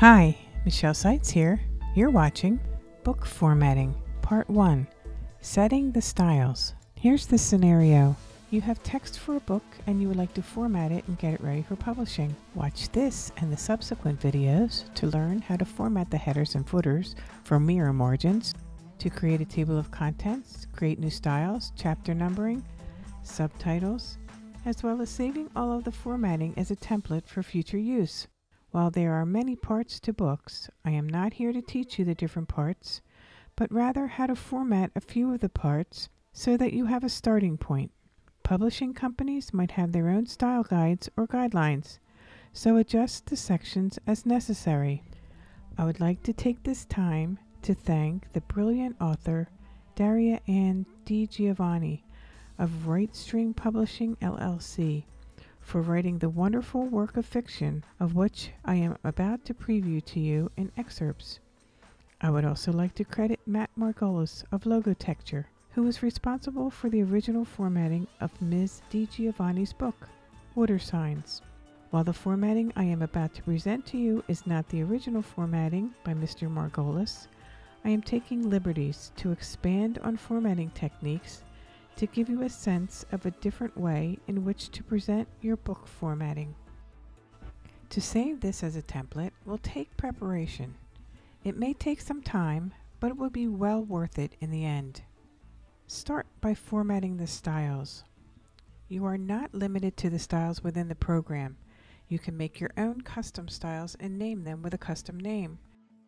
Hi, Michelle Seitz here. You're watching Book Formatting, Part 1 Setting the Styles. Here's the scenario you have text for a book and you would like to format it and get it ready for publishing. Watch this and the subsequent videos to learn how to format the headers and footers for mirror margins, to create a table of contents, create new styles, chapter numbering, subtitles, as well as saving all of the formatting as a template for future use. While there are many parts to books, I am not here to teach you the different parts, but rather how to format a few of the parts so that you have a starting point. Publishing companies might have their own style guides or guidelines, so adjust the sections as necessary. I would like to take this time to thank the brilliant author Daria Ann Di Giovanni of Right String Publishing LLC for writing the wonderful work of fiction of which I am about to preview to you in excerpts. I would also like to credit Matt Margolis of Logotecture, who was responsible for the original formatting of Ms. Di Giovanni's book, Water Signs. While the formatting I am about to present to you is not the original formatting by Mr. Margolis, I am taking liberties to expand on formatting techniques to give you a sense of a different way in which to present your book formatting. To save this as a template will take preparation. It may take some time, but it will be well worth it in the end. Start by formatting the styles. You are not limited to the styles within the program. You can make your own custom styles and name them with a custom name.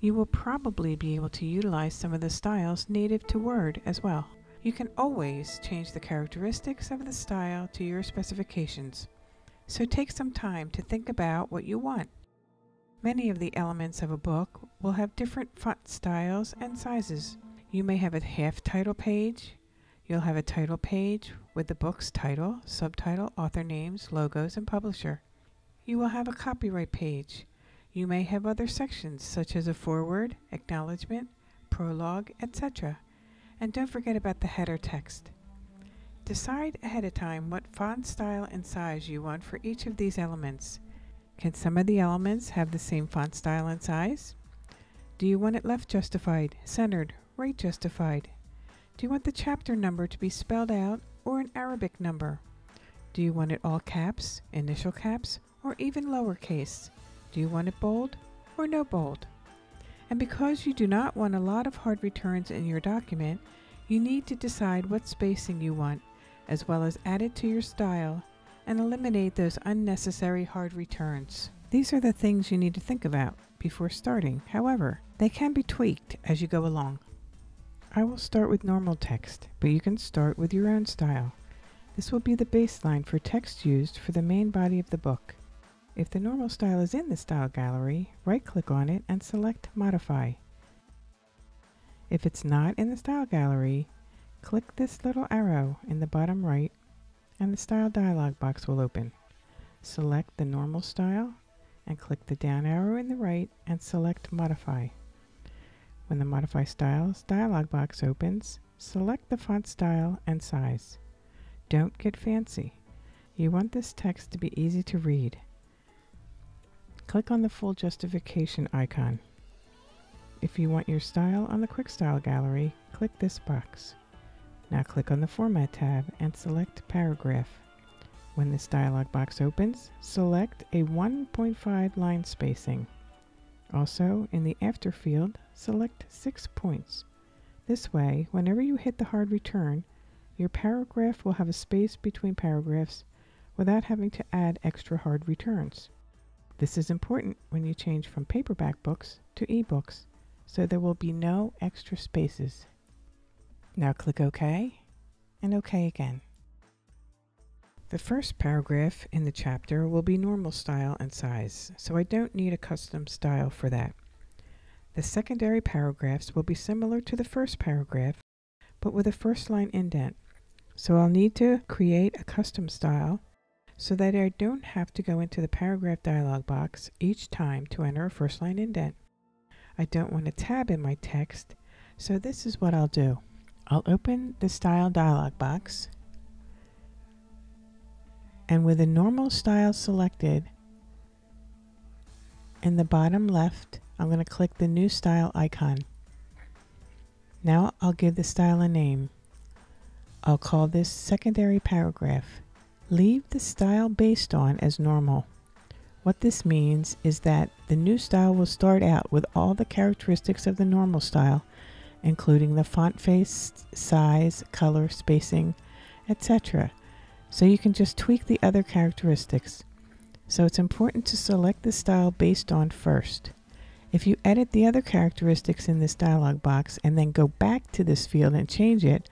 You will probably be able to utilize some of the styles native to Word as well. You can always change the characteristics of the style to your specifications, so take some time to think about what you want. Many of the elements of a book will have different font styles and sizes. You may have a half title page, you'll have a title page with the book's title, subtitle, author names, logos, and publisher. You will have a copyright page. You may have other sections such as a foreword, acknowledgement, prologue, etc. And don't forget about the header text. Decide ahead of time what font style and size you want for each of these elements. Can some of the elements have the same font style and size? Do you want it left justified, centered, right justified? Do you want the chapter number to be spelled out or an Arabic number? Do you want it all caps, initial caps, or even lowercase? Do you want it bold or no bold? And because you do not want a lot of hard returns in your document, you need to decide what spacing you want, as well as add it to your style and eliminate those unnecessary hard returns. These are the things you need to think about before starting. However, they can be tweaked as you go along. I will start with normal text, but you can start with your own style. This will be the baseline for text used for the main body of the book. If the normal style is in the Style Gallery, right-click on it and select Modify. If it's not in the Style Gallery, click this little arrow in the bottom right and the Style dialog box will open. Select the normal style and click the down arrow in the right and select Modify. When the Modify Styles dialog box opens, select the font style and size. Don't get fancy. You want this text to be easy to read. Click on the full justification icon. If you want your style on the Quick Style Gallery, click this box. Now click on the Format tab and select Paragraph. When this dialog box opens, select a 1.5 line spacing. Also, in the After field, select 6 points. This way, whenever you hit the hard return, your paragraph will have a space between paragraphs without having to add extra hard returns. This is important when you change from paperback books to ebooks, so there will be no extra spaces. Now click OK and OK again. The first paragraph in the chapter will be normal style and size, so I don't need a custom style for that. The secondary paragraphs will be similar to the first paragraph, but with a first line indent. So I'll need to create a custom style so that I don't have to go into the paragraph dialog box each time to enter a first line indent. I don't want a tab in my text, so this is what I'll do. I'll open the style dialog box and with the normal style selected In the bottom left, I'm going to click the new style icon. Now I'll give the style a name. I'll call this secondary paragraph. Leave the style based on as normal. What this means is that the new style will start out with all the characteristics of the normal style, including the font face, size, color, spacing, etc. So you can just tweak the other characteristics. So it's important to select the style based on first. If you edit the other characteristics in this dialog box and then go back to this field and change it,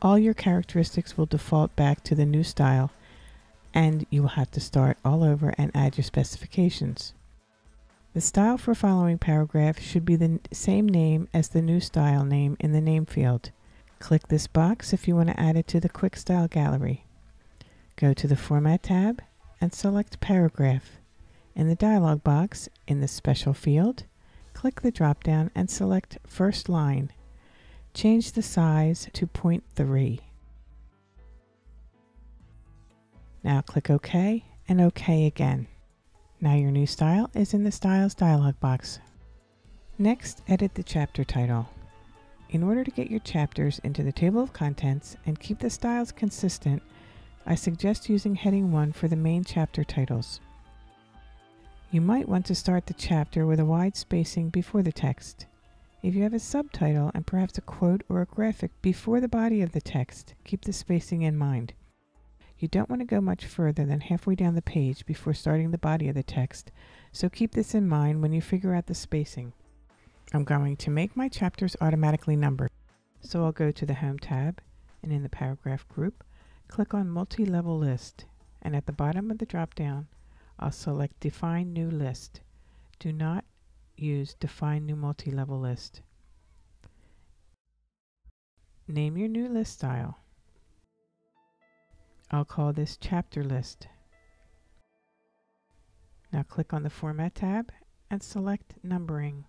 all your characteristics will default back to the new style and you will have to start all over and add your specifications. The style for following paragraph should be the same name as the new style name in the name field. Click this box if you want to add it to the Quick Style Gallery. Go to the Format tab and select Paragraph. In the dialog box, in the Special field, click the drop-down and select First Line. Change the size to 0.3. Now click OK and OK again. Now your new style is in the Styles dialog box. Next, edit the chapter title. In order to get your chapters into the table of contents and keep the styles consistent, I suggest using heading 1 for the main chapter titles. You might want to start the chapter with a wide spacing before the text. If you have a subtitle and perhaps a quote or a graphic before the body of the text, keep the spacing in mind. You don't want to go much further than halfway down the page before starting the body of the text, so keep this in mind when you figure out the spacing. I'm going to make my chapters automatically numbered. So I'll go to the Home tab, and in the Paragraph group, click on Multi-Level List, and at the bottom of the drop-down, I'll select Define New List. Do not use Define New Multi-Level List. Name your new list style. I'll call this chapter list. Now click on the Format tab and select Numbering.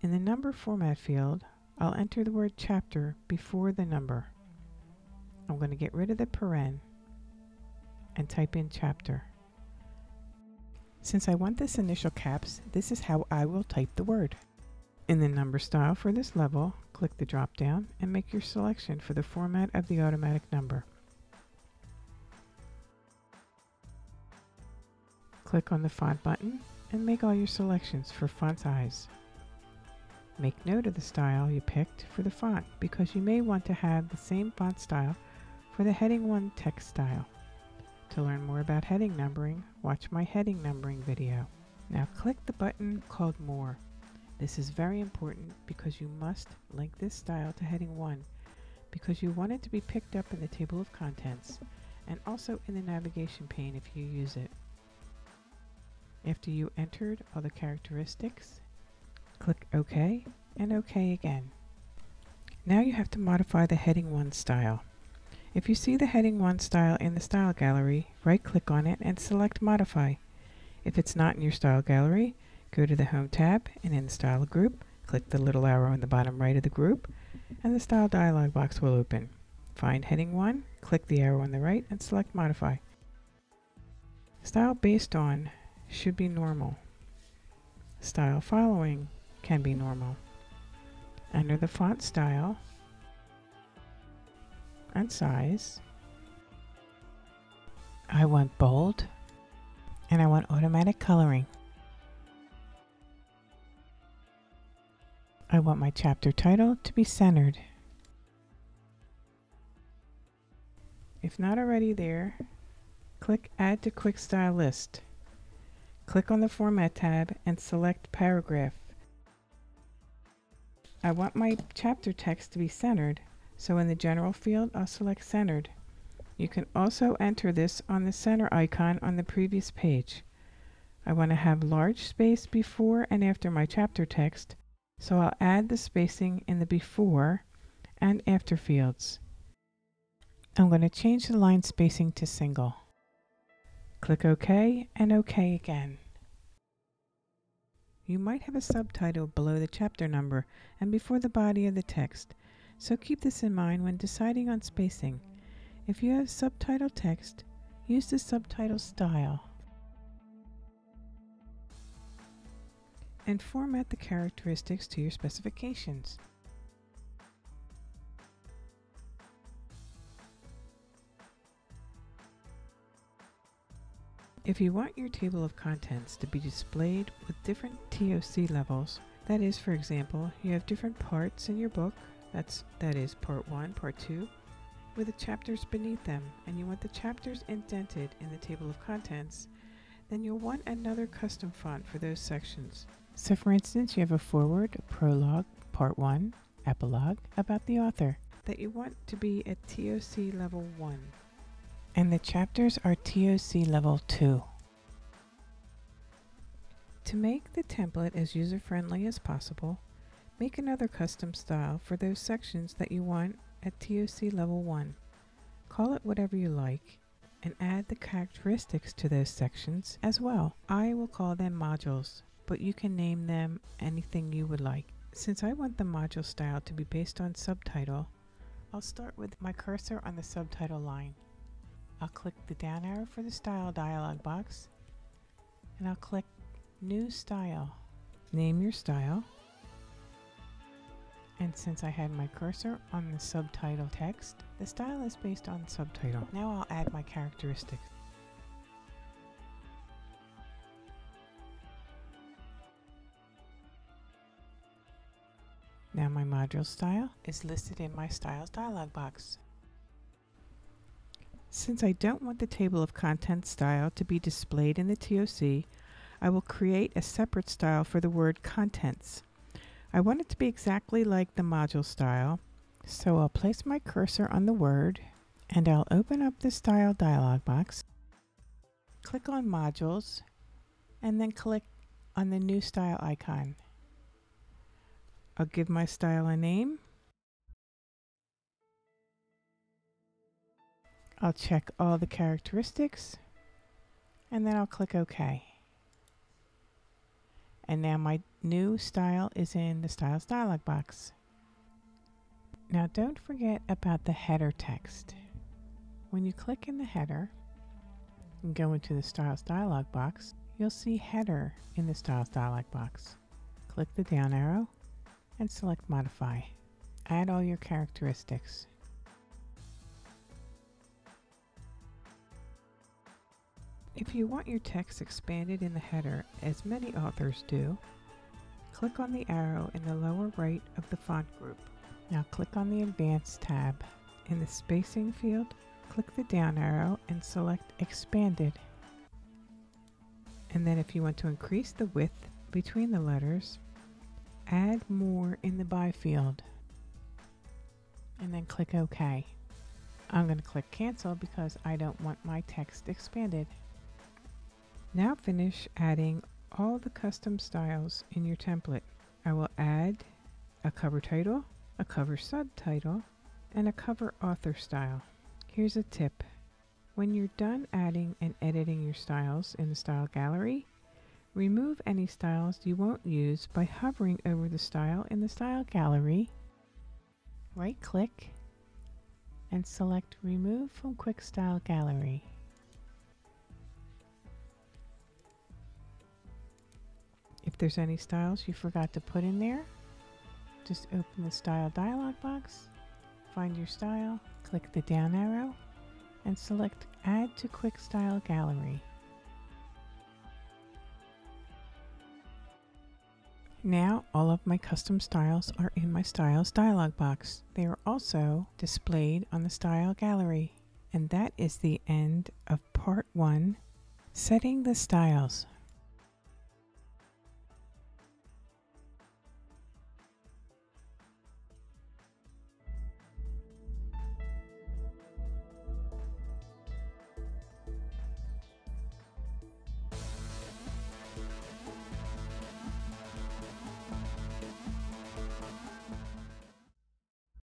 In the Number Format field, I'll enter the word chapter before the number. I'm going to get rid of the paren and type in chapter. Since I want this initial caps, this is how I will type the word. In the number style for this level, click the drop down and make your selection for the format of the automatic number. Click on the font button and make all your selections for font size. Make note of the style you picked for the font because you may want to have the same font style for the heading 1 text style. To learn more about heading numbering, watch my heading numbering video. Now click the button called More. This is very important because you must link this style to heading 1 because you want it to be picked up in the table of contents and also in the navigation pane if you use it. After you entered all the characteristics, click OK and OK again. Now you have to modify the heading 1 style. If you see the heading 1 style in the style gallery, right click on it and select modify. If it's not in your style gallery, go to the home tab and in the style group, click the little arrow in the bottom right of the group and the style dialog box will open. Find heading 1, click the arrow on the right and select modify. Style based on should be normal. Style following can be normal. Under the font style and size, I want bold and I want automatic coloring. I want my chapter title to be centered. If not already there, click Add to Quick Style List. Click on the Format tab and select Paragraph. I want my chapter text to be centered, so in the General field I'll select Centered. You can also enter this on the center icon on the previous page. I want to have large space before and after my chapter text, so I'll add the spacing in the before and after fields. I'm going to change the line spacing to single. Click OK and OK again. You might have a subtitle below the chapter number and before the body of the text, so keep this in mind when deciding on spacing. If you have subtitle text, use the subtitle style. and format the characteristics to your specifications. If you want your table of contents to be displayed with different TOC levels, that is, for example, you have different parts in your book, that's, that is part 1, part 2, with the chapters beneath them, and you want the chapters indented in the table of contents, then you'll want another custom font for those sections. So for instance, you have a foreword, a prologue, part 1, epilogue, about the author, that you want to be at TOC level 1 and the chapters are TOC level 2. To make the template as user-friendly as possible, make another custom style for those sections that you want at TOC level 1. Call it whatever you like and add the characteristics to those sections as well. I will call them modules, but you can name them anything you would like. Since I want the module style to be based on subtitle, I'll start with my cursor on the subtitle line. I'll click the down arrow for the style dialog box and I'll click new style. Name your style. And since I had my cursor on the subtitle text, the style is based on subtitle. Now I'll add my characteristics. Now my module style is listed in my styles dialog box. Since I don't want the table of contents style to be displayed in the TOC, I will create a separate style for the word contents. I want it to be exactly like the module style, so I'll place my cursor on the word and I'll open up the style dialog box, click on modules, and then click on the new style icon. I'll give my style a name I'll check all the characteristics and then I'll click OK. And now my new style is in the Styles dialog box. Now don't forget about the header text. When you click in the header and go into the Styles dialog box, you'll see header in the Styles dialog box. Click the down arrow and select Modify. Add all your characteristics. If you want your text expanded in the header, as many authors do, click on the arrow in the lower right of the font group. Now click on the Advanced tab. In the spacing field, click the down arrow and select Expanded. And then if you want to increase the width between the letters, add more in the by field. And then click OK. I'm going to click cancel because I don't want my text expanded. Now finish adding all the custom styles in your template. I will add a cover title, a cover subtitle, and a cover author style. Here's a tip. When you're done adding and editing your styles in the style gallery, remove any styles you won't use by hovering over the style in the style gallery, right click, and select remove from quick style gallery. If there's any styles you forgot to put in there, just open the style dialog box, find your style, click the down arrow, and select add to quick style gallery. Now all of my custom styles are in my styles dialog box. They are also displayed on the style gallery. And that is the end of part one, setting the styles.